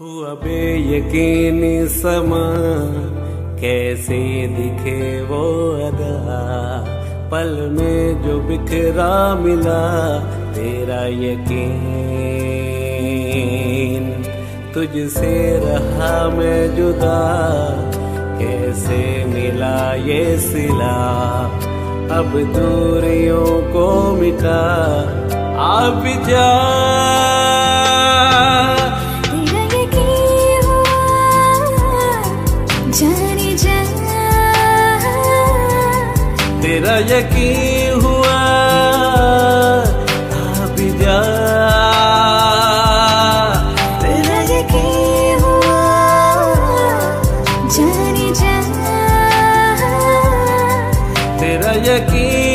हुआ बे यकीनी समा, कैसे दिखे वो अदा। पल में जो बिखरा मिला, तेरा यकीन तुझसे रहा मैं जुदा। कैसे मिला ये सिला, अब दूरियों को मिटा। आप जा जाने जा। तेरा यकीन हुआ आप तेरा यकीन हुआ जाने जा। तेरा यकीन